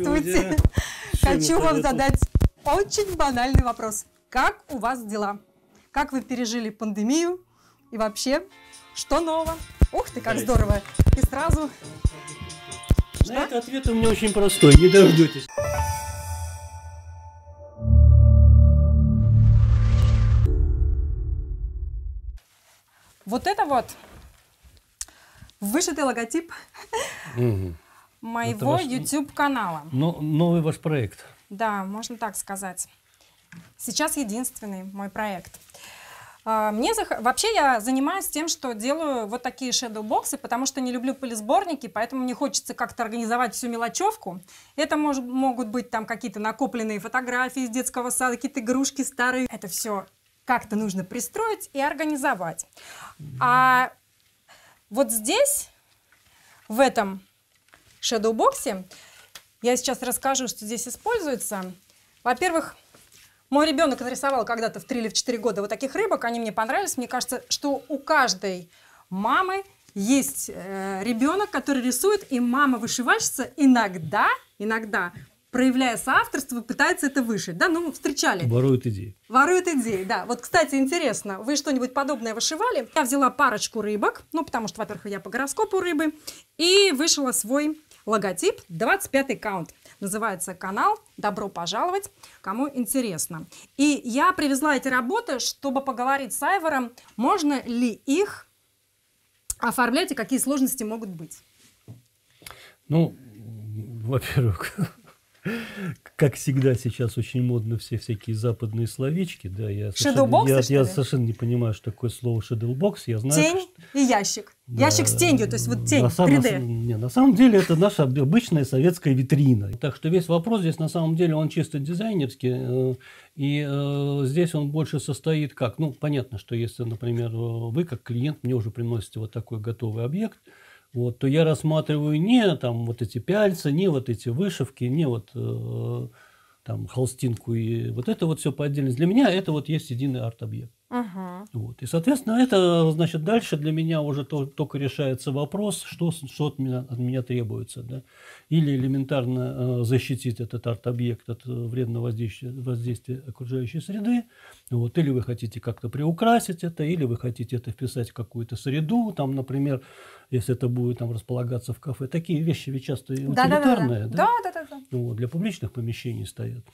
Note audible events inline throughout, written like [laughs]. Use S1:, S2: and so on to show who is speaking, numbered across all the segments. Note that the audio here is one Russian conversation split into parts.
S1: Здравствуйте. [laughs] Хочу вам задать очень банальный вопрос. Как у вас дела? Как вы пережили пандемию? И вообще, что нового? Ух ты, как здорово! И сразу...
S2: На этот ответ у меня очень простой, не дождетесь.
S1: Вот это вот вышитый логотип
S2: Мгм.
S1: Моего
S2: ваш-
S1: YouTube-канала.
S2: Но, новый ваш проект.
S1: Да, можно так сказать. Сейчас единственный мой проект. А, Мне зах- Вообще я занимаюсь тем, что делаю вот такие shadow-боксы, потому что не люблю пылесборники, поэтому мне хочется как-то организовать всю мелочевку. Это мож- могут быть там какие-то накопленные фотографии из детского сада, какие-то игрушки старые. Это все как-то нужно пристроить и организовать. А вот здесь, в этом shadow-боксе, я сейчас расскажу, что здесь используется. Во-первых, мой ребенок нарисовал когда-то в 3 или в 4 года вот таких рыбок, они мне понравились. Мне кажется, что у каждой мамы есть э, ребенок, который рисует, и мама-вышивальщица иногда, иногда, проявляя соавторство, пытается это вышить. Да, ну, встречали.
S2: Воруют идеи.
S1: Воруют идеи, да. Вот, кстати, интересно, вы что-нибудь подобное вышивали? Я взяла парочку рыбок, ну, потому что, во-первых, я по гороскопу рыбы, и вышила свой логотип 25-й каунт. Называется канал «Добро пожаловать», кому интересно. И я привезла эти работы, чтобы поговорить с Айвором, можно ли их оформлять и какие сложности могут быть.
S2: Ну, во-первых, [laughs] как всегда сейчас очень модно все всякие западные словечки, да, я совершенно, я, я совершенно не понимаю, что такое слово шедоубокс, я знаю,
S1: Тень
S2: что-
S1: и ящик.
S2: Да,
S1: Ящик с тенью, то есть вот тень,
S2: на самом-
S1: 3D.
S2: не, на самом деле это наша об- обычная советская витрина. Так что весь вопрос здесь на самом деле он чисто дизайнерский. э, И э, здесь он больше состоит как? Ну, понятно, что если, например, вы как клиент мне уже приносите вот такой готовый объект, вот, то я рассматриваю не там вот эти пяльцы, не вот эти вышивки, не вот э, там холстинку и вот это вот все по отдельности. Для меня это вот есть единый арт-объект.
S1: Мгм.
S2: Вот. И, соответственно, это, значит, дальше для меня уже то- только решается вопрос, что, что от, меня, от меня требуется. Да? Или элементарно э, защитить этот арт-объект от э, вредного воздействия, воздействия окружающей среды, вот. или вы хотите как-то приукрасить это, или вы хотите это вписать в какую-то среду, там, например, если это будет там, располагаться в кафе. Такие вещи ведь часто утилитарные,
S1: Да, да, да, да.
S2: ну, вот, для публичных помещений стоят.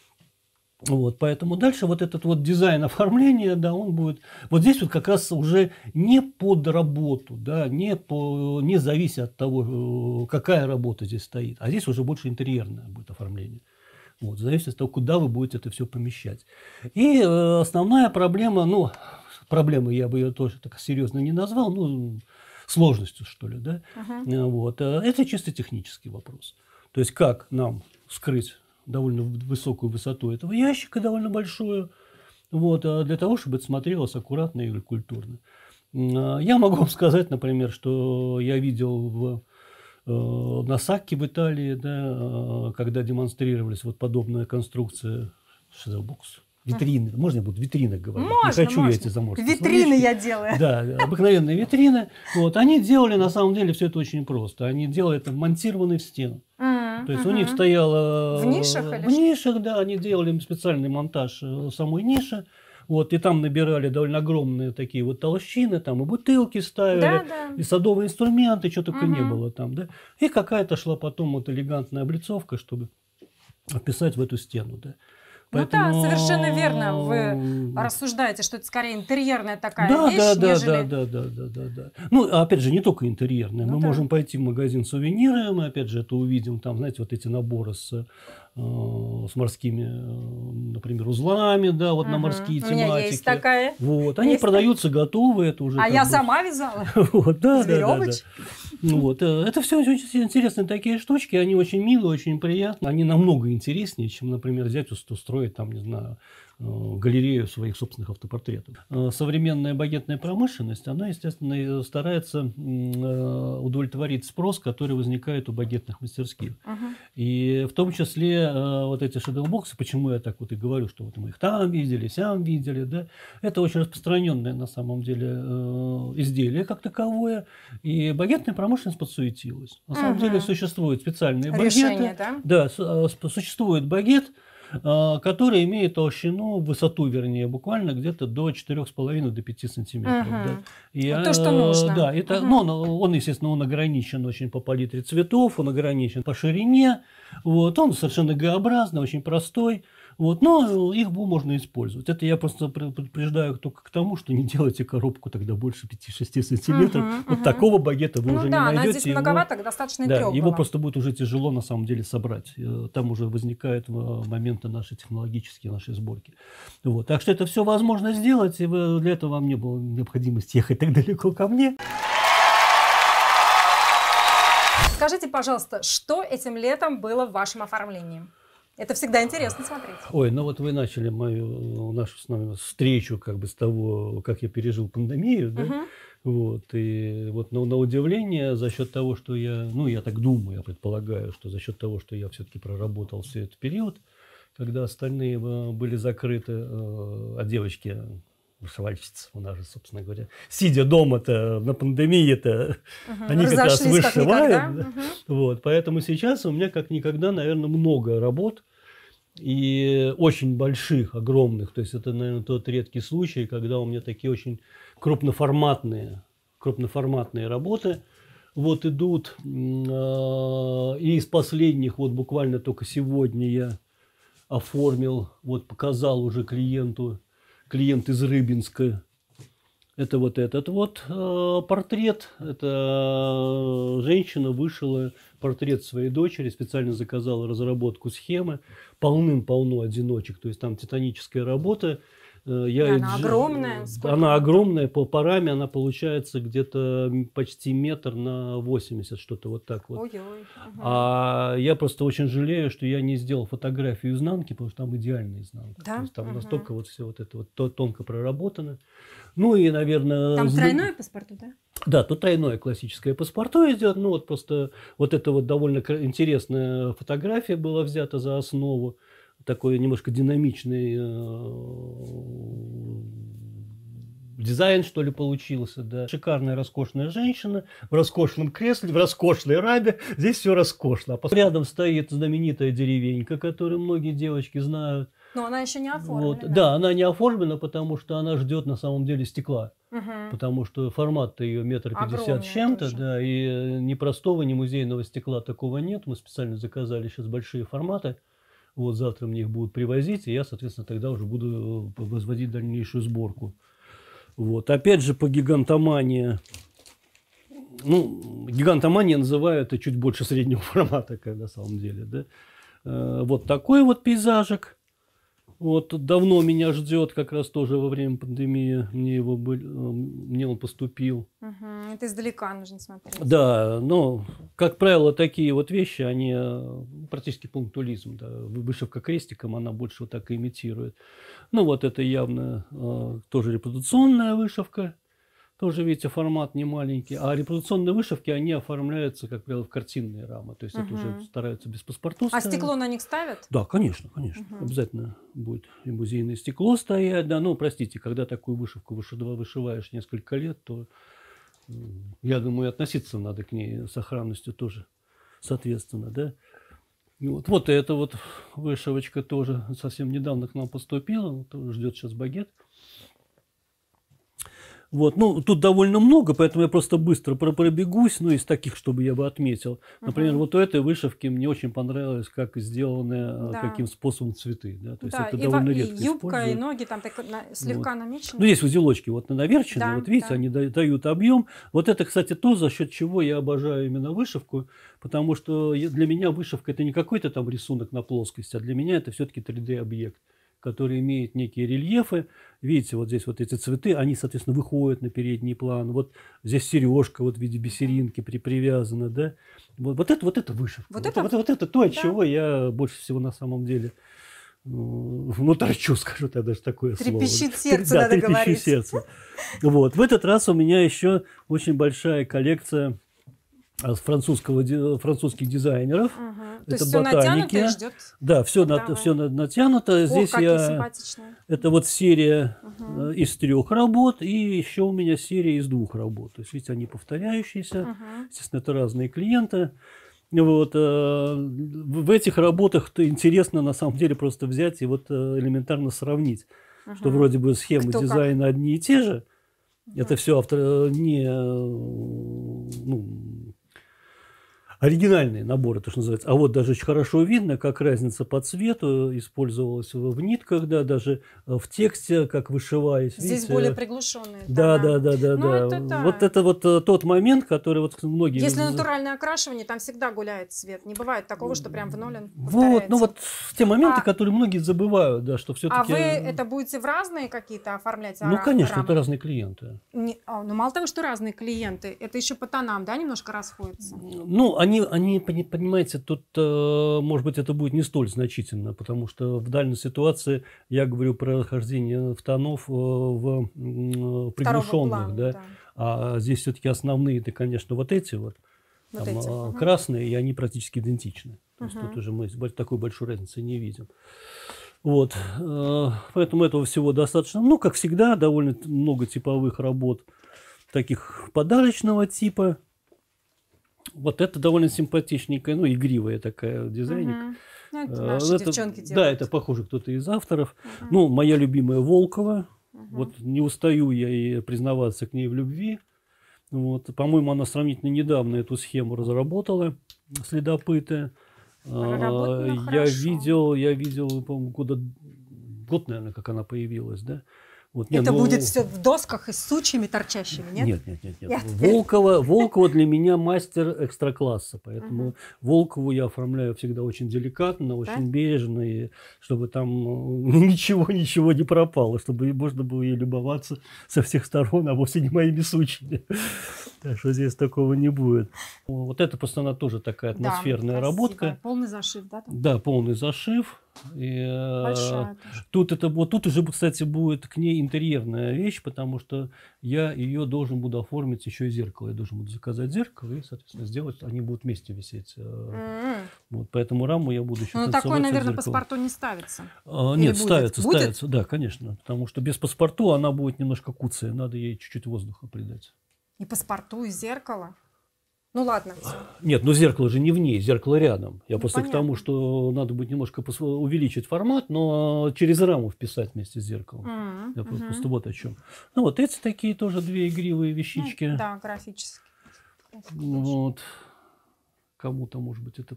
S2: Вот, поэтому дальше вот этот вот дизайн оформления, да, он будет... Вот здесь вот как раз уже не под работу, да, не, по, не зависит от того, э, какая работа здесь стоит, а здесь уже больше интерьерное будет оформление. Вот, зависит от того, куда вы будете это все помещать. И э, основная проблема, ну, проблема я бы ее тоже так серьезно не назвал, ну, сложностью, что ли, да. Э, Вот. э, Это чисто технический вопрос. То есть, как нам скрыть довольно высокую высоту этого ящика, довольно большую, вот, а для того, чтобы это смотрелось аккуратно и культурно. А, Я могу вам сказать, например, что я видел в, э, на Сакке в Италии, да, э, когда демонстрировались вот подобная конструкция Shadowbox. Витрины. Можно я буду витрины говорить?
S1: Можно,
S2: Не хочу
S1: можно.
S2: я эти заморские
S1: Витрины
S2: словечки.
S1: я делаю.
S2: Да, обыкновенные витрины. Вот, они делали, на самом деле, все это очень просто. Они делали это монтированные в стену.
S1: М,
S2: То есть у них стояло...
S1: В нишах или
S2: В
S1: что?
S2: нишах, да, они делали специальный монтаж э, самой ниши. Вот, и там набирали довольно огромные такие вот толщины, там и бутылки ставили,
S1: Да, да.
S2: и садовые инструменты, что только не
S1: Мгм.
S2: было там, да. И какая-то шла потом вот элегантная облицовка, чтобы описать в эту стену, да.
S1: Ну да, совершенно верно. Вы рассуждаете, что это скорее интерьерная такая
S2: да,
S1: вещь,
S2: да, да,
S1: нежели...
S2: да, да, да, да, да, да. Ну, опять же, не только интерьерная.
S1: Ну
S2: мы
S1: да.
S2: можем пойти в магазин сувениры, мы опять же это увидим, там, знаете, вот эти наборы с, с морскими, э, например, узлами, да, вот на
S1: Мгм.
S2: морские
S1: У меня
S2: тематики.
S1: есть такая.
S2: Вот, они
S1: Есть
S2: продаются готовые, это уже.
S1: А я
S2: бы-
S1: сама вязала. [laughs]
S2: Вот, да, да, да, да. Ну Вот, э, это все очень интересные такие штучки, они очень милые, очень приятные. Они намного интереснее, чем, например, взять ус- устроить там, не знаю, э, галерею своих собственных автопортретов. Э, Современная багетная промышленность, она, естественно, старается э, удовлетворить спрос, который возникает у багетных мастерских.
S1: Мгм.
S2: И в том числе э, вот эти шедевбоксы, почему я так вот и говорю, что вот мы их там видели, сям видели, да, это очень распространенное на самом деле э, изделие как таковое. И багетная промышленность подсуетилась. На самом
S1: Мгм.
S2: деле существуют специальные багеты.
S1: Решение, да?
S2: Да, существует багет, который имеет толщину, высоту, вернее, буквально где-то до 4,5 до 5 сантиметров.
S1: Мгм.
S2: да. И,
S1: Вот то, что
S2: а,
S1: нужно.
S2: Да, это,
S1: Мгм.
S2: ну, он, он, естественно, он ограничен очень по палитре цветов, он ограничен по ширине. Вот, он совершенно Г-образный, очень простой. Вот, но их бу- можно использовать. Это я просто пр- предупреждаю только к тому, что не делайте коробку тогда больше 5-6 сантиметров.
S1: Мгм,
S2: вот
S1: мгм.
S2: такого багета вы
S1: Ну
S2: уже
S1: да,
S2: не
S1: она
S2: найдете.
S1: здесь
S2: его-
S1: многовато, достаточно и
S2: да,
S1: трех
S2: его просто будет уже тяжело на самом деле собрать. Э, Там уже возникают э, моменты наши технологические, нашей сборки. Вот. Так что это все возможно сделать, и для этого вам не было необходимости ехать так далеко ко мне.
S1: Скажите, пожалуйста, что этим летом было в вашем оформлении? Это всегда интересно смотреть.
S2: Ой, ну вот вы начали мою нашу с нами встречу как бы с того, как я пережил пандемию, да?
S1: Мгм.
S2: Вот, и вот на, на удивление, за счет того, что я, ну, я так думаю, я предполагаю, что за счет того, что я все-таки проработал все этот период, когда остальные э, были закрыты, э, а девочки, вышивальщицы у нас же, собственно говоря, сидя дома-то на пандемии-то,
S1: Мгм.
S2: они как раз
S1: Разошлись как
S2: вышивают.
S1: никогда.
S2: да.
S1: Мгм.
S2: Вот, поэтому сейчас у меня как никогда, наверное, много работ и очень больших, огромных. То есть это, наверное, тот редкий случай, когда у меня такие очень крупноформатные, крупноформатные работы вот идут. А, И из последних, вот буквально только сегодня я оформил, вот показал уже клиенту, клиент из Рыбинска, это вот этот вот э, портрет. Это э, женщина вышила портрет своей дочери, специально заказала разработку схемы. Полным-полно одиночек, то есть там титаническая работа. Э, Я
S1: И она огромная. Сколько
S2: Она огромная, по параме она получается где-то почти метр на 80, что-то вот так вот.
S1: Ой-ой. Мгм.
S2: А я просто очень жалею, что я не сделал фотографию изнанки, потому что там идеальная изнанка.
S1: Да?
S2: То есть там
S1: Мгм.
S2: настолько вот все вот это вот то- тонко проработано. Ну и, наверное...
S1: Там тройное паспорту, да?
S2: Да, тут тройное классическое паспорту идет. Ну вот просто вот эта вот довольно интересная фотография была взята за основу. Такой немножко динамичный э, дизайн, что ли, получился. Да. Шикарная, роскошная женщина в роскошном кресле, в роскошной рабе. Здесь все роскошно. А пос- рядом стоит знаменитая деревенька, которую многие девочки знают.
S1: Но она еще не оформлена.
S2: Вот. Да, она не оформлена, потому что она ждет на самом деле стекла.
S1: Мгм.
S2: Потому что формат-то ее метр пятьдесят с чем-то,
S1: тоже.
S2: да, и э, ни простого, ни музейного стекла такого нет. Мы специально заказали сейчас большие форматы. Вот завтра мне их будут привозить, и я, соответственно, тогда уже буду э, возводить дальнейшую сборку. Вот. Опять же, по гигантомании. Ну, гигантомания называю это чуть больше среднего [laughs] формата, как на самом деле, да. Э, Вот такой вот пейзажик. Вот давно меня ждет, как раз тоже во время пандемии мне его был- э, мне он поступил.
S1: Мгм. Это издалека нужно смотреть.
S2: Да, но, как правило, такие вот вещи, они э, практически пунктуализм. Да. Вышивка крестиком, она больше вот так имитирует. Ну, вот это явно э, тоже репродукционная вышивка. Тоже, видите, формат не маленький. А репродукционные вышивки, они оформляются, как правило, в картинные рамы. То есть это уже стараются без паспортов.
S1: А
S2: ставить.
S1: стекло на них ставят?
S2: Да, конечно, конечно.
S1: Мгм.
S2: Обязательно будет и музейное стекло стоять. Да, ну, простите, когда такую вышивку выши- вышиваешь несколько лет, то, я думаю, относиться надо к ней с сохранностью тоже, соответственно, да. Вот, вот эта вот вышивочка тоже совсем недавно к нам поступила, ждет сейчас багет. Вот, ну, тут довольно много, поэтому я просто быстро про- пробегусь, ну, из таких, чтобы я бы отметил. Например,
S1: Мгм.
S2: вот у этой вышивки мне очень понравилось, как сделаны, э,
S1: Да.
S2: каким способом цветы. Да? То есть
S1: да,
S2: это
S1: и,
S2: довольно
S1: во- и
S2: редко
S1: юбка, и
S2: используют.
S1: ноги там так на- слегка намечены.
S2: Ну, здесь узелочки вот наверчены,
S1: Да,
S2: вот видите,
S1: да.
S2: они да- дают объем. Вот это, кстати, то, за счет чего я обожаю именно вышивку, потому что для меня вышивка это не какой-то там рисунок на плоскости, а для меня это все-таки 3D-объект, который имеет некие рельефы. Видите, вот здесь вот эти цветы, они, соответственно, выходят на передний план. Вот здесь сережка вот в виде бисеринки при, привязана, да. Вот, вот это вот это вышивка.
S1: Вот
S2: Вот,
S1: это-
S2: вот, вот это то, от
S1: да.
S2: чего я больше всего на самом деле ну, ну, торчу, [laughs] скажу тогда даже такое слово.
S1: Трепещет сердце,
S2: Да,
S1: надо
S2: трепещет
S1: говорить.
S2: сердце. Вот. В этот раз у меня еще очень большая коллекция французского, ди- французских дизайнеров.
S1: То
S2: это
S1: есть все натянуто и
S2: ботаники.
S1: ждет.
S2: Да, все,
S1: Давай.
S2: все натянуто.
S1: О,
S2: Здесь я... Это вот серия э, из трех работ, и еще у меня серия из двух работ. То есть, видите, они повторяющиеся.
S1: Мгм.
S2: Естественно, это разные клиенты. Вот, э, в этих работах то интересно на самом деле просто взять и вот э, элементарно сравнить, что
S1: Мгм.
S2: вроде бы схемы
S1: Кто как.
S2: дизайна одни и те же. Это все автор э, не э, ну, оригинальные наборы, то, что называется. А вот даже очень хорошо видно, как разница по цвету использовалась в, нитках, да, даже э, в тексте, как вышиваясь.
S1: Здесь
S2: видите.
S1: более приглушенные.
S2: Да, да, да, да,
S1: Ну,
S2: да.
S1: это да.
S2: Вот это вот э, тот момент, который вот многие...
S1: Если натуральное окрашивание, там всегда гуляет цвет. Не бывает такого, что прям в ноль он
S2: Вот, ну вот те моменты,
S1: А-
S2: которые многие забывают, да, что
S1: А
S2: все-таки...
S1: вы это будете в разные какие-то оформлять?
S2: Ну, конечно,
S1: рамы?
S2: это разные клиенты.
S1: Не- а, ну, мало того, что разные клиенты, это еще по тонам, да, немножко расходятся?
S2: Ну, они, они пони- понимаете, тут, э, может быть, это будет не столь значительно, потому что в дальней ситуации я говорю про хождение в тонов э, в м,
S1: Второго
S2: приглушенных,
S1: плана,
S2: да. А здесь все-таки основные, это, конечно, вот эти вот,
S1: Вот
S2: там,
S1: эти.
S2: э,
S1: Мгм.
S2: красные, и они практически идентичны. То есть
S1: Мгм.
S2: тут уже мы такой большой разницы не видим. Вот, э, поэтому этого всего достаточно. Ну, как всегда, довольно много типовых работ таких подарочного типа. Вот это довольно симпатичненькая, ну, игривая такая дизайник.
S1: Мгм. Ну, это
S2: Э,
S1: наши
S2: это-
S1: девчонки
S2: Да,
S1: делают.
S2: это, похоже, кто-то из авторов.
S1: Мгм.
S2: Ну, моя любимая Волкова.
S1: Мгм.
S2: Вот не устаю я и признаваться к ней в любви. Вот, по-моему, она сравнительно недавно эту схему разработала, следопыты. А, Я
S1: хорошо.
S2: видел, я видел, по-моему, года год, наверное, как она появилась, да? Вот, не,
S1: Это
S2: ну,
S1: будет все в досках и с сучьями торчащими, нет?
S2: Нет, нет, нет, нет.
S1: Нет?
S2: Волкова, [laughs] Волкова для меня мастер экстра-класса, поэтому
S1: Мгм.
S2: Волкову я оформляю всегда очень деликатно, очень
S1: Да?
S2: бережно, и чтобы там э, [laughs] ничего, ничего не пропало, чтобы можно было ей любоваться со всех сторон, а вовсе не моими сучьями. [laughs] Так что здесь такого не будет. Вот это просто она тоже такая
S1: Да,
S2: атмосферная
S1: красиво.
S2: работка.
S1: Полный зашив, да? там?
S2: Да, полный зашив. И, э,
S1: Большая.
S2: Тут это вот тут уже, кстати, будет к ней интерьерная вещь, потому что я ее должен буду оформить еще и зеркало. Я должен буду заказать зеркало и, соответственно, сделать. Они будут вместе висеть.
S1: М.
S2: Вот, поэтому раму я буду еще
S1: Ну, такой,
S2: от
S1: наверное, паспорту не ставится.
S2: А,
S1: Или
S2: нет,
S1: будет?
S2: ставится,
S1: Будет?
S2: ставится, да, конечно. Потому что без паспорту она будет немножко куцая. Надо ей чуть-чуть воздуха придать.
S1: И паспорту, и зеркало. Ну ладно, всё.
S2: Нет, но зеркало же не в ней, зеркало рядом. Я
S1: Ну,
S2: просто к
S1: понятно.
S2: тому, что надо будет немножко пос- увеличить формат, но через раму вписать вместе с зеркалом.
S1: М,
S2: Я просто,
S1: мгм.
S2: просто вот о чем. Ну, вот эти такие тоже две игривые
S1: Ну,
S2: вещички.
S1: Да, графически.
S2: Вот. Кому-то, может быть, это...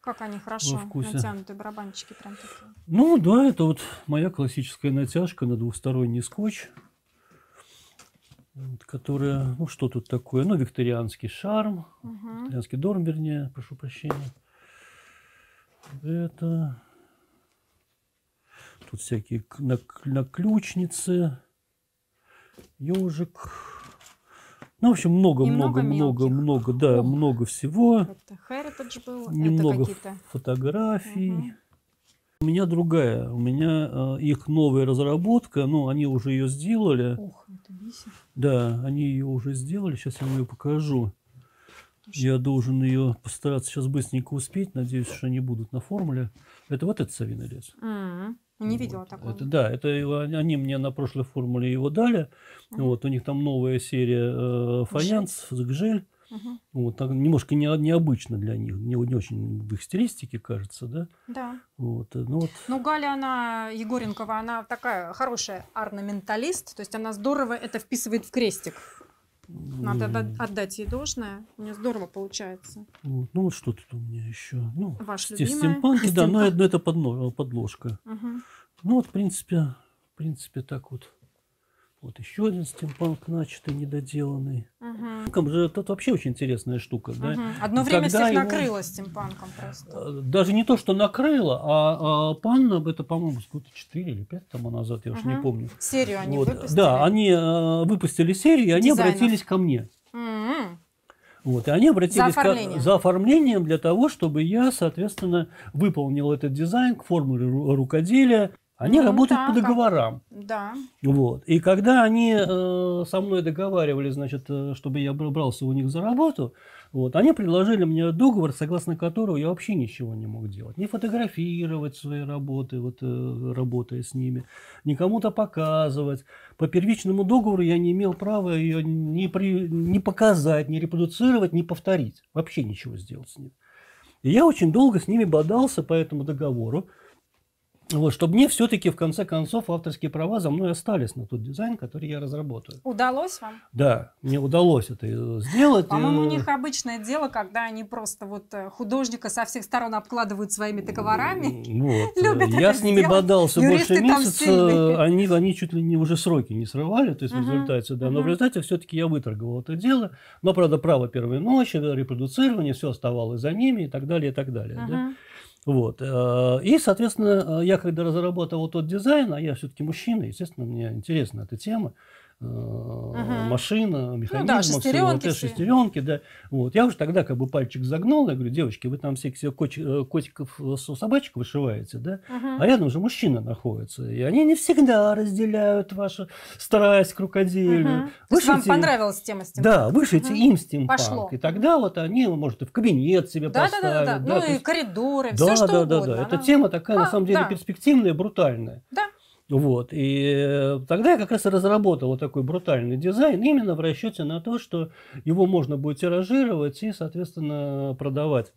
S1: Как они хорошо натянуты, барабанчики прям такие.
S2: Ну, да, это вот моя классическая натяжка на двухсторонний скотч. Вот, которая, ну, что тут такое? Ну, викторианский шарм.
S1: Мгм.
S2: Викторианский дорм, вернее, прошу прощения. Это... Тут всякие наключницы, ежик. Ну, в общем, много,
S1: И
S2: много,
S1: много
S2: много,
S1: мелких.
S2: много, да, много всего.
S1: Это Heritage был,
S2: Немного
S1: это
S2: фотографий.
S1: Мгм.
S2: У меня другая. У меня э, их новая разработка. Ну, они уже ее сделали.
S1: Ух, это бисер.
S2: Да, они ее уже сделали. Сейчас я вам ее покажу. Я должен ее постараться сейчас быстренько успеть. Надеюсь, что они будут на формуле. Это вот этот совиный лес.
S1: М, Не
S2: Вот.
S1: видела такого.
S2: Это, да, это они мне на прошлой формуле его дали.
S1: Мгм.
S2: Вот, у них там новая серия э, фаянс, гжель.
S1: Мгм.
S2: Вот, так немножко не, необычно для них. Не, не очень в их стилистике, кажется, да?
S1: Да.
S2: Вот, э, ну вот.
S1: Ну, Галя, она, Егоренкова, она такая хорошая орнаменталист, то есть она здорово это вписывает в крестик. Надо отда- отдать ей должное. У нее здорово получается.
S2: Вот, ну вот что тут у меня еще. Ну,
S1: Ваш
S2: сте-
S1: любимая.
S2: стимпанки, да, но
S1: Стимпанк.
S2: это, это подно- подложка.
S1: Мгм.
S2: Ну вот, в принципе, в принципе, так вот. Вот еще один стимпанк начатый, недоделанный. Там же тут вообще очень интересная штука, да?
S1: Мгм. Одно время
S2: Когда
S1: всех
S2: его-
S1: накрыло стимпанком просто.
S2: Э, Даже не то, что накрыло, а, а панна, это, по-моему, сколько 4 или 5 тому назад, я уж не
S1: Мгм.
S2: помню.
S1: Серию они
S2: Вот,
S1: выпустили.
S2: Да, они э, выпустили серию, и они
S1: Дизайнов.
S2: обратились ко мне.
S1: М-м.
S2: Вот, и они обратились ко-
S1: оформлением.
S2: за оформлением для того, чтобы я, соответственно, выполнил этот дизайн к формуле ру- рукоделия. Они
S1: Ну,
S2: работают
S1: да,
S2: по
S1: как-
S2: договорам.
S1: Да.
S2: Вот. И когда они э, со мной договаривались, значит, э, чтобы я бр- брался у них за работу, вот, они предложили мне договор, согласно которого я вообще ничего не мог делать. Не фотографировать свои работы, вот, э, работая с ними, не кому-то показывать. По первичному договору я не имел права ее ни, при, ни показать, ни репродуцировать, ни повторить. Вообще ничего сделать с ним. И я очень долго с ними бодался по этому договору. Вот, чтобы мне все-таки в конце концов авторские права за мной остались на тот дизайн, который я разработаю.
S1: Удалось вам?
S2: Да, мне удалось это э, сделать.
S1: По-моему, у
S2: Э,
S1: них обычное дело, когда они просто вот э, художника со всех сторон обкладывают своими договорами.
S2: Вот. [laughs]
S1: Любят
S2: Я
S1: это
S2: с ними
S1: сделать.
S2: бодался
S1: Юристы
S2: больше месяца. Они, они чуть ли не уже сроки не срывали, то есть в
S1: Мгм,
S2: результате, да. Но в
S1: мгм.
S2: результате все-таки я выторговал это дело. Но, правда, право первой ночи, репродуцирование, все оставалось за ними и так далее, и так далее. да. Вот. э, И, соответственно, э, я когда разрабатывал тот дизайн, а я все-таки мужчина, естественно, мне интересна эта тема, э, машина, механизм, всего,
S1: шестеренки
S2: вот это,
S1: все.
S2: шестеренки, да. Вот. Я уже тогда как бы пальчик загнул, я говорю, девочки, вы там всех, всех коч- э, котиков, э, собачек вышиваете, да?
S1: Мгм.
S2: А рядом же мужчина находится. И они не всегда разделяют вашу страсть к рукоделию.
S1: То есть вам понравилась тема с тем?
S2: Да, вышите
S1: Мгм.
S2: им стимпанк.
S1: Пошло.
S2: И тогда вот они, может, и в кабинет себе
S1: Да, да,
S2: поставят.
S1: да, да,
S2: да,
S1: Ну
S2: то
S1: и
S2: есть-
S1: коридоры,
S2: да,
S1: все что
S2: да, да,
S1: угодно.
S2: да. Эта тема такая, на
S1: А,
S2: самом деле,
S1: да.
S2: перспективная, брутальная.
S1: Да.
S2: Вот. И тогда я как раз и разработал вот такой брутальный дизайн именно в расчете на то, что его можно будет тиражировать и, соответственно, продавать.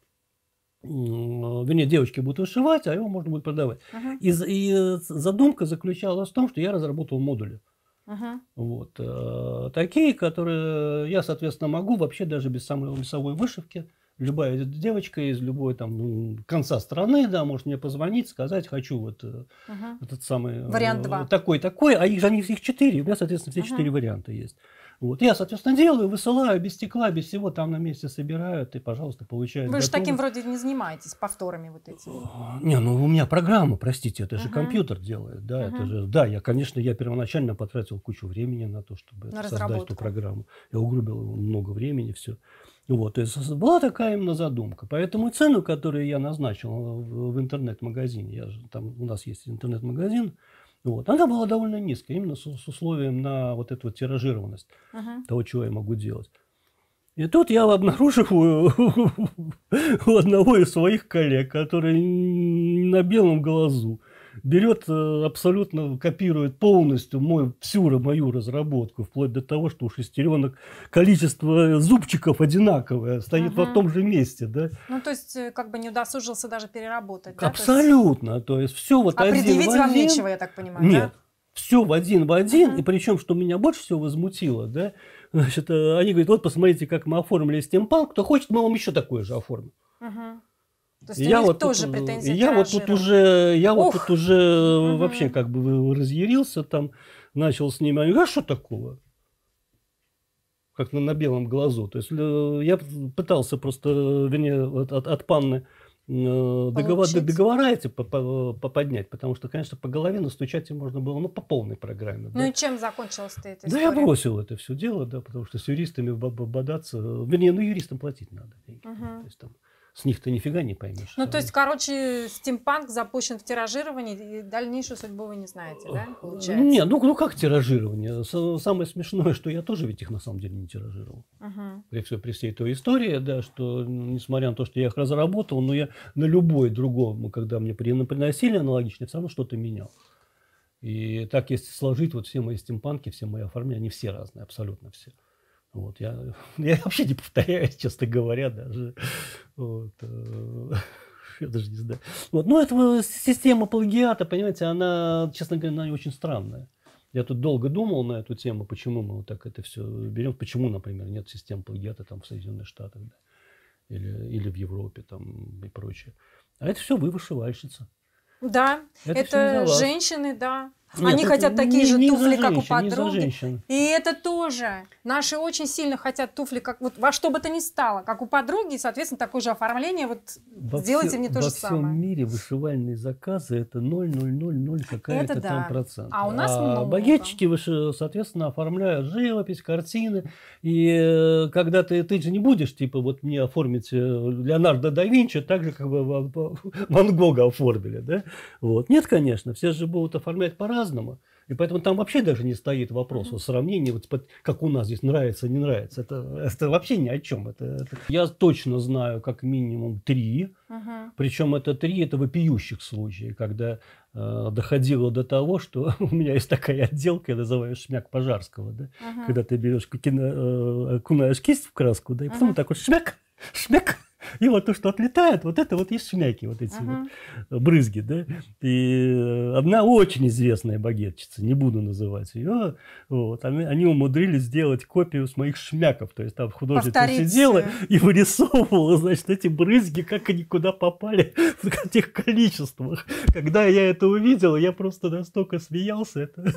S2: Вернее, девочки будут вышивать, а его можно будет продавать.
S1: Мгм.
S2: И, и задумка заключалась в том, что я разработал модули.
S1: Мгм.
S2: Вот. э, Такие, которые я, соответственно, могу вообще даже без самой весовой вышивки. Любая девочка из любой там ну, конца страны, да, может мне позвонить, сказать, хочу вот
S1: Мгм.
S2: этот самый... э,
S1: Вариант два.
S2: Такой, такой, а их же они их четыре, у меня, соответственно, все четыре варианта есть. Вот. Я, соответственно, делаю, высылаю без стекла, без всего, там на месте собирают, и, пожалуйста, получают.
S1: Вы же таким вроде не занимаетесь, повторами вот этими.
S2: Не, ну у меня программа, простите, это же компьютер делает, да, это
S1: Мгм.
S2: же, да, я, конечно, я первоначально потратил кучу времени на то, чтобы
S1: На
S2: создать эту программу. Я угробил много времени, все. Вот, то есть была такая именно задумка. Поэтому цену, которую я назначил в, в интернет-магазине, я же, там у нас есть интернет-магазин, вот, она была довольно низкая, именно с, с условием на вот эту вот тиражированность
S1: Мгм.
S2: того, чего я могу делать. И тут я обнаруживаю [laughs] у одного из своих коллег, который на белом глазу берет э, абсолютно, копирует полностью мой, всю мою разработку, вплоть до того, что у шестеренок количество зубчиков одинаковое, стоит в
S1: Мгм.
S2: том же месте, да?
S1: Ну, то есть, э, как бы не удосужился даже переработать. да? То есть
S2: Абсолютно. То есть все вот
S1: А
S2: один в
S1: предъявить вам
S2: один.
S1: нечего, я так понимаю,
S2: Нет. Все в один в один.
S1: Мгм.
S2: И причем, что меня больше всего возмутило, да, [laughs] значит, э, они говорят, вот посмотрите, как мы оформили стимпанк, кто хочет, мы вам еще такое же оформим.
S1: да? То есть
S2: И
S1: у
S2: я
S1: них
S2: вот
S1: тоже
S2: тут, э,
S1: претензии
S2: я вот тут уже, я вот
S1: Ух.
S2: тут уже э,
S1: Мгм.
S2: вообще как бы разъярился там, начал с ними, а что такого? Как на, на белом глазу. То есть э, я пытался просто, э, вернее, от, от, от панны э, договор, договора эти по- по- по- поднять, потому что, конечно, по голове настучать им можно было, ну, по полной программе.
S1: Ну
S2: да.
S1: и чем закончилась-то эта
S2: Да
S1: история?
S2: я бросил это все дело, да, потому что с юристами бо- бо- бодаться, э, вернее, ну, юристам платить надо. деньги.
S1: Мгм.
S2: То есть там с них-то нифига не поймешь.
S1: Ну, то есть, короче, стимпанк запущен в тиражирование, и дальнейшую судьбу вы не знаете, да, получается?
S2: Не, ну, ну как тиражирование? Самое смешное, что я тоже ведь их на самом деле не тиражировал.
S1: Мгм.
S2: При, всё- при всей той истории, да, что м, несмотря на то, что я их разработал, но я на любой другом, когда мне при- приносили аналогичные, все равно что-то менял. И так, если сложить вот все мои стимпанки, все мои оформления, они все разные, абсолютно все. Вот, я, [laughs] я вообще не повторяюсь, честно говоря, даже. Вот, э, [laughs] я даже не знаю. Вот, ну, это система плагиата, понимаете, она, честно говоря, она очень странная. Я тут долго думал на эту тему, почему мы вот так это все берем, почему, например, нет систем плагиата там в Соединенных Штатах, да, или, или в Европе там и прочее. А это все вы вышивальщица.
S1: Да,
S2: Это
S1: это женщины, да,
S2: Нет,
S1: Они хотят такие
S2: не-
S1: же
S2: не
S1: туфли, как у
S2: женщин, за
S1: подруги. И это тоже. Наши очень сильно хотят туфли, как вот во что бы то ни стало, как у подруги, и, соответственно, такое же оформление. Вот
S2: Во
S1: сделайте
S2: всё-
S1: мне то
S2: во
S1: же
S2: всем
S1: самое.
S2: мире вышивальные заказы это 0,000 какая-то
S1: Это
S2: там
S1: да.
S2: процент.
S1: А у нас много.
S2: багетчики, выше- соответственно, оформляют живопись, картины. И э, когда ты, ты же не будешь, типа, вот мне оформить э, Леонардо да Винчи так же, как бы [laughs] Ван Гога оформили, да? Вот. Нет, конечно, все же будут оформлять по-разному. И поэтому там вообще даже не стоит вопрос о сравнении, вот, как у нас здесь нравится, не нравится. Это, это вообще ни о чем. Это, это- Я точно знаю как минимум три
S1: Мгм.
S2: причем это три, это вопиющих случаев, когда э, доходило до того, что [laughs] у меня есть такая отделка, я называю шмяк Пожарского, да?
S1: Мгм.
S2: когда ты берешь, кино- э, окунаешь кисть в краску, да, и потом
S1: Мгм.
S2: так вот шмяк, шмяк, [laughs] и вот то, что отлетает, вот это вот есть шмяки, вот эти
S1: Мгм.
S2: вот брызги, да. И э, одна очень известная багетчица, не буду называть ее, вот, они, они умудрились сделать копию с моих шмяков, то есть там художница
S1: Повторить,
S2: сидела и вырисовывала, значит, эти брызги, как они куда попали [laughs] в тех количествах. Когда я это увидел, я просто настолько смеялся, это, [laughs]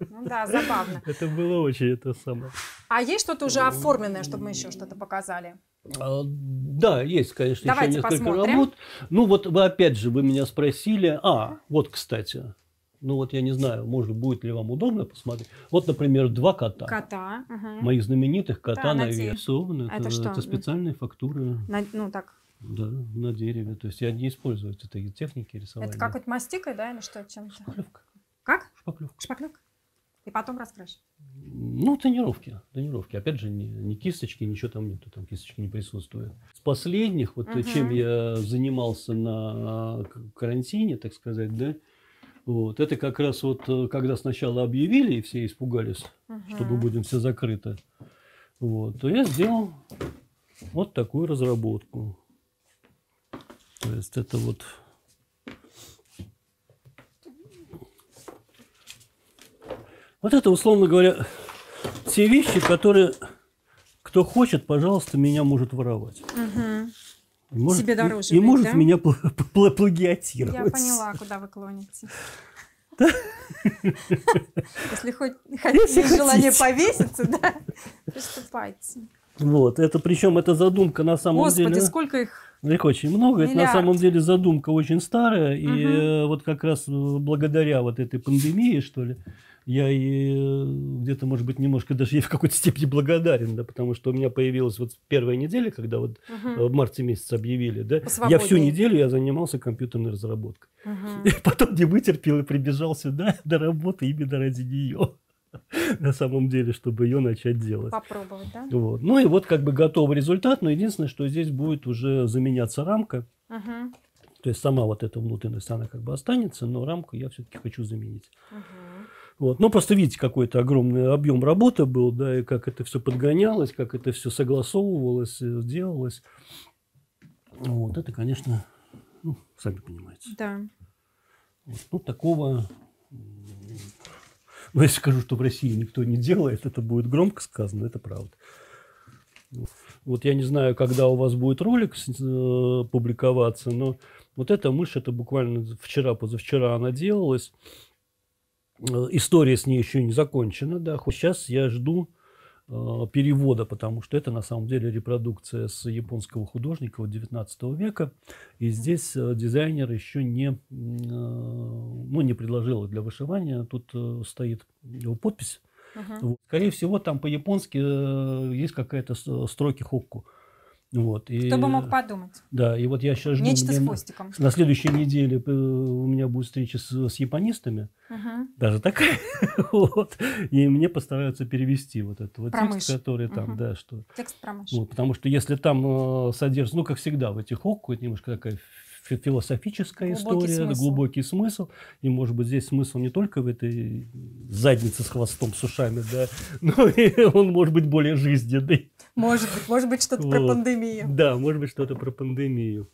S1: Ну да, забавно.
S2: это было очень это самое.
S1: А есть что-то уже оформленное, чтобы мы еще что-то показали?
S2: А, Да, есть, конечно,
S1: Давайте
S2: еще несколько
S1: посмотрим.
S2: работ. Ну вот вы опять же, вы меня спросили. А, вот, кстати. Ну вот я не знаю, может, будет ли вам удобно посмотреть. Вот, например, два кота.
S1: Кота. мгм.
S2: Моих знаменитых кота
S1: Да, на
S2: нарисованы.
S1: Это
S2: Это,
S1: что?
S2: это специальные фактуры.
S1: На- ну так,
S2: Да, на дереве. То есть я не использую этой техники рисования.
S1: это какой-то мастикой, да, или что, чем-то?
S2: Шпаклевка.
S1: Как?
S2: Шпаклевка.
S1: Шпаклевка? И потом раскрашивать.
S2: Ну, тренировки. Тренировки. Опять же, не, не кисточки, ничего там нету, там кисточки не присутствует. С последних, вот
S1: Мгм.
S2: чем я занимался на к- карантине, так сказать, да, вот, это как раз вот, э, когда сначала объявили, и все испугались, что мы
S1: Мгм.
S2: будем все закрыто, вот, то я сделал вот такую разработку. То есть это вот Вот это, условно говоря, те вещи, которые кто хочет, пожалуйста, меня может воровать. И может,
S1: Себе
S2: и-
S1: дороже
S2: И,
S1: быть,
S2: может
S1: да?
S2: меня пл- пл- плагиатировать.
S1: Я поняла, куда вы клоните. Если хоть хотите желание повеситься, да, приступайте.
S2: Вот, это причем эта задумка на самом
S1: Господи,
S2: деле...
S1: сколько их.
S2: Их очень много. Это на
S1: Миллиард.
S2: самом деле задумка очень старая. И
S1: Мгм.
S2: э, вот как раз э, благодаря вот этой пандемии, что ли, я и э, где-то, может быть, немножко даже ей в какой-то степени благодарен, да, потому что у меня появилась вот первая неделя, когда вот э, в марте месяце объявили, да, я всю неделю я занимался компьютерной разработкой.
S1: Мгм.
S2: И потом не вытерпел и прибежал сюда [laughs] до работы именно ради нее. На самом деле, чтобы ее начать делать.
S1: Попробовать, да?
S2: Вот. Ну и вот как бы готовый результат, но единственное, что здесь будет уже заменяться рамка.
S1: Мгм.
S2: То есть сама вот эта внутренность, она как бы останется, но рамку я все-таки хочу заменить.
S1: Мгм.
S2: Вот. Ну, просто видите, какой-то огромный объем работы был, да, и как это все подгонялось, как это все согласовывалось, э, делалось. Вот, это, конечно, ну, сами понимаете.
S1: Да.
S2: Вот. Ну, такого... Ну, если скажу, что в России никто не делает, это будет громко сказано, это правда. Вот я не знаю, когда у вас будет ролик э, публиковаться, но вот эта мышь, это буквально вчера, позавчера она делалась. Э, История с ней еще не закончена, да. Хоть сейчас я жду э, перевода, потому что это на самом деле репродукция с японского художника вот 19 века. И здесь э, дизайнер еще не, э, ну, не предложил для вышивания. Тут э, стоит его подпись.
S1: Мгм.
S2: Вот. Скорее всего, там по-японски э, есть какая-то с- строки хокку. Вот. И,
S1: Кто бы мог подумать?
S2: Да, и вот я сейчас жду.
S1: Нечто с хвостиком.
S2: на следующей неделе э, у меня будет встреча с, с японистами,
S1: Мгм.
S2: даже такая, [laughs] вот, и мне постараются перевести вот этот вот текст, который там,
S1: Мгм.
S2: да, что,
S1: Текст про мышь.
S2: вот, потому что если там э, содержится, ну, как всегда, в этих хокку, это немножко такая философическая
S1: Глубокий
S2: история,
S1: смысл.
S2: глубокий смысл, и, может быть, здесь смысл не только в этой заднице с хвостом, с ушами, да, [laughs] но и он может быть более жизненный.
S1: Может быть, может быть, что-то про
S2: Вот.
S1: пандемию.
S2: Да, может быть, что-то про пандемию.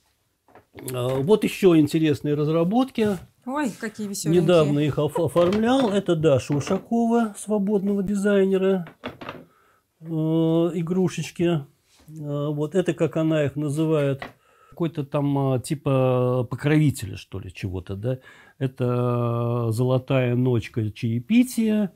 S2: А, Вот еще интересные разработки.
S1: Ой, какие веселенькие.
S2: Недавно их оф- оформлял. Это Даша Ушакова, свободного дизайнера. э, Игрушечки. Э, Вот это, как она их называет, какой-то там а, типа покровителя, что ли, чего-то, да. Это «Золотая ночка чаепития»,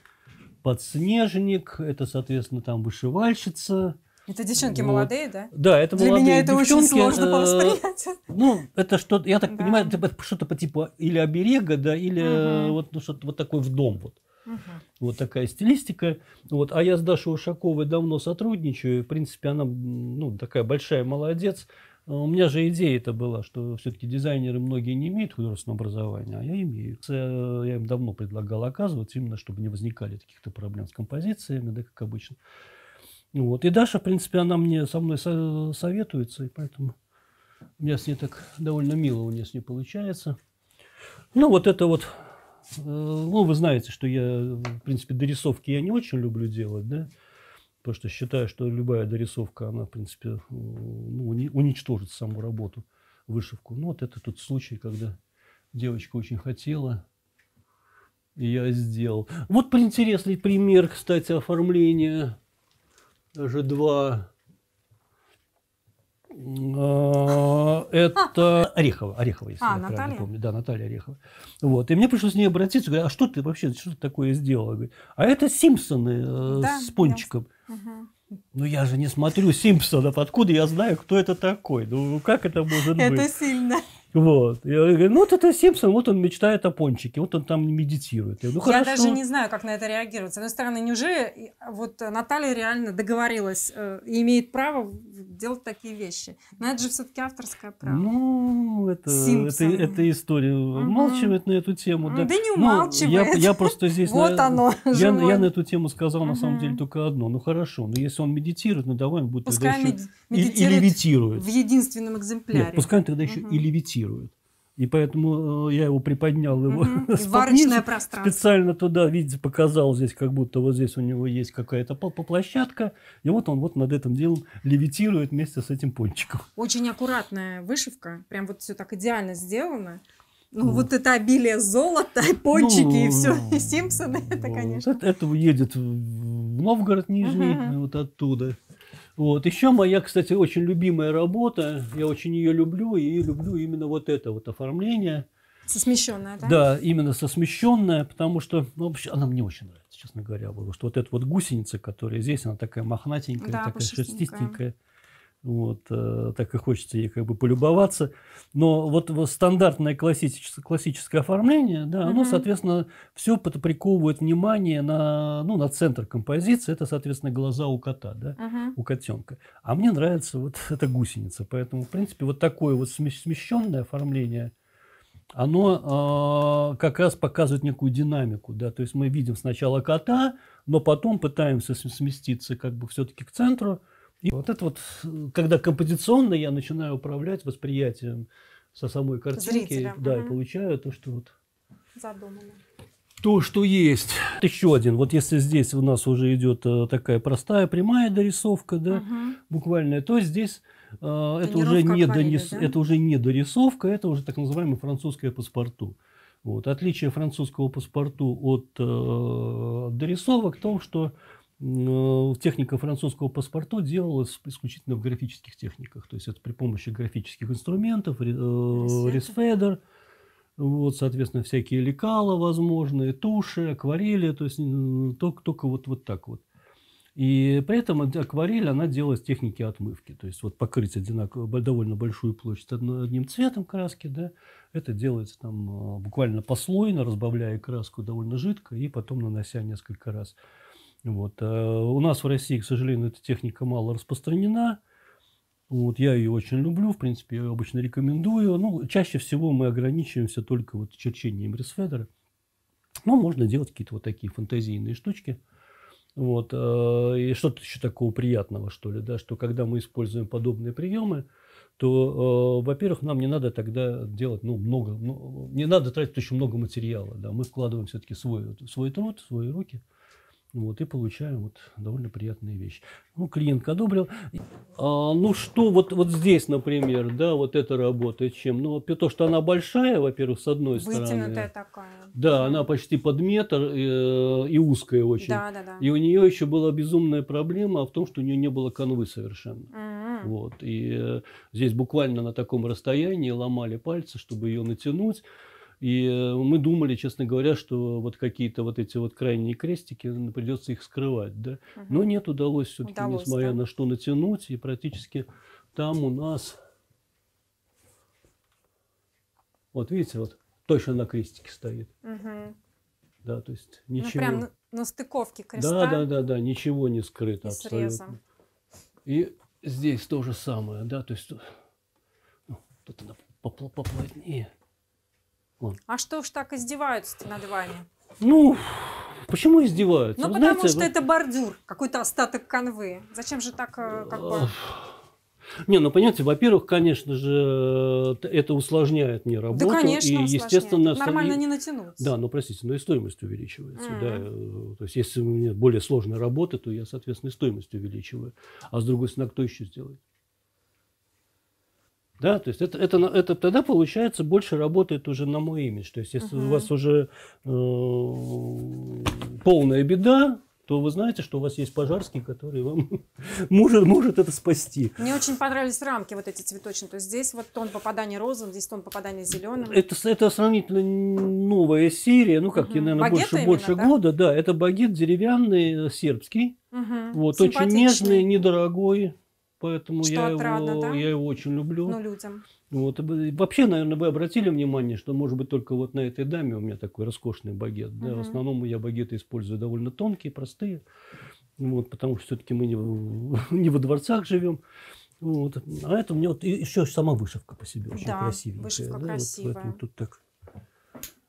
S2: «Подснежник», это, соответственно, там «Вышивальщица».
S1: Это девчонки
S2: Вот.
S1: молодые, да?
S2: Да, это
S1: Для
S2: молодые
S1: меня это очень
S2: девчонки,
S1: сложно
S2: э,
S1: воспринять.
S2: Ну, это что-то, я так
S1: Да.
S2: понимаю, это что-то по типу или оберега, да, или
S1: Мгм.
S2: вот ну, что-то вот такой в дом вот.
S1: Мгм.
S2: Вот такая стилистика. Вот. А я с Дашей Ушаковой давно сотрудничаю. В принципе, она ну, такая большая молодец. А У меня же идея это была, что все-таки дизайнеры многие не имеют художественного образования, а я имею. Э, Я им давно предлагал оказываться, именно чтобы не возникали каких-то проблем с композициями, да, как обычно. Вот. И Даша, в принципе, она мне со мной со- советуется, и поэтому у меня с ней так довольно мило у нее с ней получается. Ну, вот это вот, э, ну, вы знаете, что я, в принципе, дорисовки я не очень люблю делать, да, потому что считаю, что любая дорисовка, она, в принципе, э, ну, уни- уничтожит саму работу, вышивку. Ну, вот это тот случай, когда девочка очень хотела, и я сделал. Вот интересный пример, кстати, оформления даже два. А, Это Орехова, Орехова, если
S1: А,
S2: я правильно
S1: Наталья?
S2: помню. Да, Наталья Орехова. Вот. И мне пришлось с ней обратиться, говорю, а что ты вообще, что ты такое сделала? Говорит, а это Симпсоны э,
S1: Да,
S2: с пончиком. Ну я же не смотрю Симпсонов, откуда я знаю, кто это такой? Ну как это может быть?
S1: Это сильно.
S2: Вот. Я говорю, ну вот это Симпсон, вот он мечтает о пончике, вот он там медитирует. Я, говорю, ну,
S1: Я
S2: хорошо.
S1: даже не знаю, как на это реагировать. С одной стороны, неужели и- вот Наталья реально договорилась э, и имеет право делать такие вещи? Но это же все-таки авторское право.
S2: Ну, это, это,
S1: Симпсоны.
S2: эта история умалчивает на эту тему. Да,
S1: Да не
S2: Ну,
S1: умалчивает.
S2: я, я просто здесь... [laughs]
S1: Вот
S2: на-
S1: оно,
S2: Я, на эту тему сказал на самом деле только одно. Ну хорошо, но если он медитирует, ну давай он будет тогда еще и, левитирует.
S1: в единственном экземпляре.
S2: Нет, пускай он тогда еще и левитирует. И поэтому э, я его приподнял его. [laughs]
S1: И варочное пространство.
S2: специально туда, видите, показал здесь, как будто вот здесь у него есть какая-то площадка, и вот он вот над этим делом левитирует вместе с этим пончиком. [laughs]
S1: Очень аккуратная вышивка. Прям вот все так идеально сделано. Ну,
S2: Вот.
S1: вот это обилие золота, [laughs] пончики и
S2: Ну,
S1: все. И Симпсоны, это, конечно.
S2: Это, это едет в Новгород Нижний,
S1: Мгм.
S2: вот оттуда. Вот. Еще моя, кстати, очень любимая работа, я очень ее люблю, и люблю именно вот это вот оформление.
S1: Со смещенная, да?
S2: Да, именно со смещенная, потому что, ну, вообще, она мне очень нравится, честно говоря, потому что вот эта вот гусеница, которая здесь, она такая мохнатенькая,
S1: Да,
S2: такая
S1: пушистенькая.
S2: шерстистенькая. Вот, э, так и хочется ей как бы полюбоваться. Но вот, вот стандартное классическое, классическое оформление, да, оно,
S1: Мгм.
S2: соответственно, все приковывает внимание на, ну, на центр композиции. Это, соответственно, глаза у кота, да,
S1: Мгм.
S2: у котенка. А мне нравится вот [laughs] эта гусеница. Поэтому, в принципе, вот такое вот смещ- смещенное оформление, оно э, как раз показывает некую динамику, да, то есть мы видим сначала кота, но потом пытаемся см- сместиться как бы все-таки к центру. И вот это вот, э, когда композиционно я начинаю управлять восприятием со самой картинки,
S1: Зрителя,
S2: да, и
S1: мгм.
S2: получаю то, что вот
S1: Задумано.
S2: то, что есть. Еще один. Вот если здесь у нас уже идет э, такая простая прямая дорисовка, да,
S1: Мгм.
S2: буквальная, то здесь э, это, уже не
S1: акварели,
S2: донес-
S1: да?
S2: это уже не дорисовка, это уже так называемый французское паспорту. Вот. Отличие французского паспорту от э, дорисовок в том, что техника французского паспорту делалась исключительно в графических техниках. То есть это при помощи графических инструментов, ре- э, вот, соответственно, всякие лекала возможные, туши, акварели, то есть только, только вот, вот так вот. И при этом ак- акварель, она делалась техники отмывки. То есть вот покрыть одинаково, довольно большую площадь одним цветом краски, да, это делается там а, буквально послойно, разбавляя краску довольно жидко и потом нанося несколько раз. Вот. А У нас в России, к сожалению, эта техника мало распространена. Вот, я ее очень люблю, в принципе, я ее обычно рекомендую. Ну, чаще всего мы ограничиваемся только вот черчением ресфедера. Но можно делать какие-то вот такие фантазийные штучки. Вот. э, И что-то еще такого приятного, что ли, да, что когда мы используем подобные приемы, то, э, во-первых, нам не надо тогда делать ну, много, ну, не надо тратить очень много материала. Да. Мы вкладываем все-таки свой, свой труд, свои руки. Вот, и получаем вот довольно приятные вещи. Ну, клиент одобрил. А, ну, что вот, вот здесь, например, да, вот эта работа, чем? Ну, то, что она большая, во-первых, с одной стороны.
S1: Вытянутая такая.
S2: Да, она почти под метр э, и узкая очень.
S1: Да, да, да.
S2: И у нее еще была безумная проблема в том, что у нее не было канвы совершенно.
S1: М.
S2: Вот. И э, здесь буквально на таком расстоянии ломали пальцы, чтобы ее натянуть. И э, мы думали, честно говоря, что вот какие-то вот эти вот крайние крестики, придется их скрывать, да.
S1: Мгм.
S2: Но нет, удалось все-таки, несмотря
S1: да.
S2: на что, натянуть. И практически там у нас... Вот видите, вот точно на крестике стоит.
S1: Мгм.
S2: Да, то есть
S1: Ну,
S2: ничего...
S1: прям на, стыковке креста
S2: Да, да, да, да, ничего не скрыто
S1: и
S2: абсолютно.
S1: среза.
S2: И здесь то же самое, да, то есть ну, тут она попл- поплотнее.
S1: А что ж так издеваются над вами?
S2: Ну, почему издеваются?
S1: Ну,
S2: Вы
S1: потому
S2: знаете,
S1: что
S2: вы-
S1: это бордюр, какой-то остаток канвы. Зачем же так, э, как бы...
S2: Не, ну понимаете, во-первых, конечно же, т- это усложняет мне работу.
S1: Да, конечно,
S2: и,
S1: усложняет.
S2: естественно,
S1: Нормально
S2: и-
S1: не натянуть.
S2: Да, ну простите, но и стоимость увеличивается.
S1: Мгм.
S2: Да, э, то есть, если у меня более сложная работа, то я, соответственно, и стоимость увеличиваю. А с другой стороны, кто еще сделает? Да, то есть это, это, это тогда получается больше работает уже на мой имидж. То есть если у
S1: Мгм.
S2: вас уже э, полная беда, то вы знаете, что у вас есть пожарский, который вам [laughs] может, может это спасти.
S1: Мне очень понравились рамки вот эти цветочные. То есть здесь вот тон попадания розовым, здесь тон попадания зеленым.
S2: Это, это сравнительно новая серия, ну как,
S1: Мгм.
S2: наверное,
S1: Багеты
S2: больше, больше
S1: именно, да?
S2: года. Да, это багет деревянный, э, сербский. Вот, очень нежный, недорогой. Поэтому
S1: Что
S2: я,
S1: отрадно,
S2: его,
S1: да?
S2: я его очень люблю.
S1: Ну, людям.
S2: Вот. Вообще, наверное, вы обратили внимание, что, может быть, только вот на этой даме у меня такой роскошный багет. Да? В основном я багеты использую довольно тонкие, простые. Вот, потому что все-таки мы не, [laughs] не во дворцах живем. Вот. А это у меня вот и еще сама вышивка по себе очень
S1: Да,
S2: красивенькая.
S1: вышивка
S2: да, вот
S1: красивая.
S2: поэтому тут так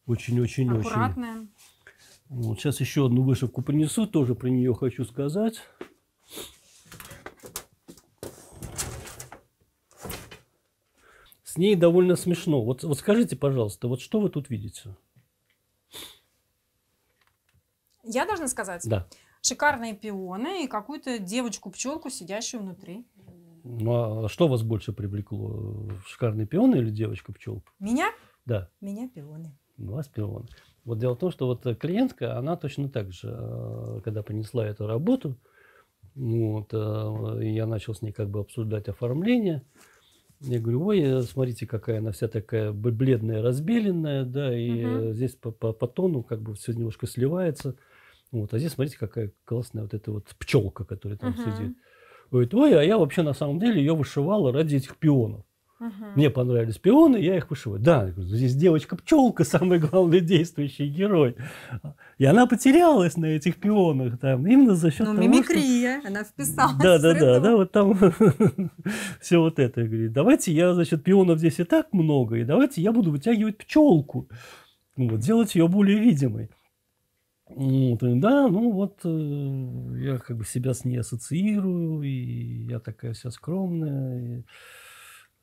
S2: очень-очень-очень.
S1: Аккуратная.
S2: Вот, сейчас еще одну вышивку принесу, тоже про нее хочу сказать. С ней довольно смешно. Вот, вот скажите, пожалуйста, вот что вы тут видите?
S1: Я должна сказать?
S2: Да.
S1: Шикарные пионы и какую-то девочку-пчелку, сидящую внутри.
S2: Ну, а что вас больше привлекло? Шикарный пион или девочка-пчелка?
S1: Меня?
S2: Да,
S1: Меня пионы.
S2: вас пион. Вот дело в том, что вот клиентка, она точно так же, э, когда принесла эту работу, вот, э, я начал с ней как бы обсуждать оформление. Я говорю, ой, э, смотрите, какая она вся такая бледная, разбеленная, да, и э, здесь по, по, по тону как бы все немножко сливается. Вот, а здесь, смотрите, какая классная вот эта вот пчелка, которая там
S1: Мгм.
S2: сидит. Говорит, ой, а я вообще на самом деле ее вышивала ради этих пионов.
S1: Мгм.
S2: Мне понравились пионы, я их вышиваю. Да, здесь девочка-пчелка, [laughs] самый главный действующий герой. И она потерялась на этих пионах там, именно за счет
S1: Ну,
S2: того,
S1: мимикрия. Она вписалась.
S2: что... Да, да, да, да, вот там [laughs] все вот это. Говорит, давайте я, значит, пионов здесь и так много, и давайте я буду вытягивать пчелку. Вот, делать ее более видимой. Вот, и да, ну вот э, я как бы себя с ней ассоциирую, и я такая вся скромная. и,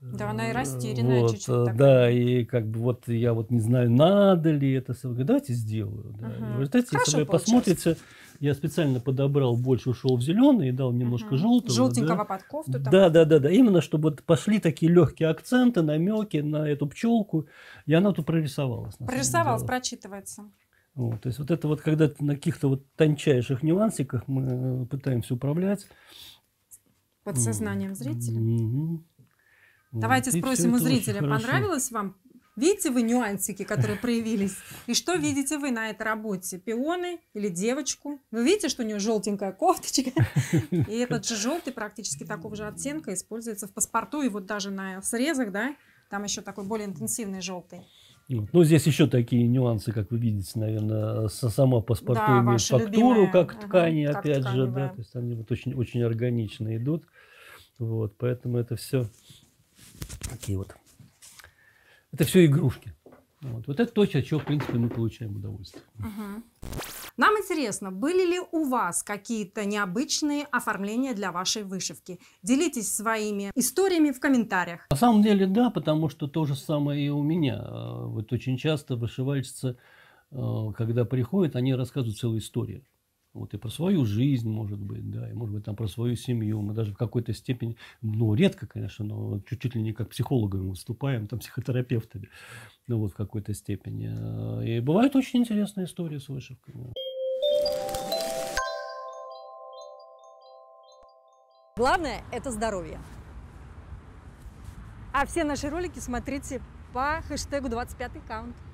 S1: Да, она и растерянная
S2: вот,
S1: чуть-чуть
S2: э,
S1: такая.
S2: Да, и как бы вот я вот не знаю, надо ли это. Говорю, давайте сделаю. Да.
S1: Мгм.
S2: в результате,
S1: Хорошо
S2: если вы
S1: получилось.
S2: посмотрите, я специально подобрал, больше ушел в зеленый и дал немножко
S1: Мгм.
S2: желтого.
S1: Желтенького
S2: да.
S1: под кофту. там.
S2: Да, да, да, да. Именно чтобы вот пошли такие легкие акценты, намеки на эту пчелку. И она тут прорисовалась.
S1: Прорисовалась, прочитывается.
S2: Вот, то есть вот это вот, когда на каких-то вот тончайших нюансиках мы э, пытаемся управлять.
S1: Под сознанием зрителя.
S2: Мгм.
S1: Давайте спросим у зрителя,
S2: хорошо.
S1: понравилось вам? Видите вы нюансики, которые проявились? И что видите вы на этой работе? Пионы или девочку? Вы видите, что у нее желтенькая кофточка? И этот же желтый практически такого же оттенка используется в паспорту. И вот даже на срезах, да, там еще такой более интенсивный желтый.
S2: Ну, здесь еще такие нюансы, как вы видите, наверное, со- сама паспорту
S1: Да,
S2: фактуру,
S1: любимая.
S2: как
S1: Ага,
S2: ткани,
S1: как
S2: опять
S1: ткани,
S2: же,
S1: да.
S2: да, то есть они вот очень, очень органично идут. Вот, поэтому это все такие вот. Это все игрушки. Вот. вот это то, от чего, в принципе, мы получаем удовольствие.
S1: Мгм. Нам интересно, были ли у вас какие-то необычные оформления для вашей вышивки? Делитесь своими историями в комментариях.
S2: На самом деле, да, потому что то же самое и у меня. Э, Вот очень часто вышивальщицы, э, когда приходят, они рассказывают целую историю. Вот и про свою жизнь, может быть, да, и может быть там про свою семью. Мы даже в какой-то степени, ну, редко, конечно, но чуть-чуть ли не как психологами выступаем, там, психотерапевтами, ну, вот в какой-то степени. И бывают очень интересные истории с вышивками.
S3: Главное – это здоровье.
S1: А все наши ролики смотрите по хэштегу 25 каунт.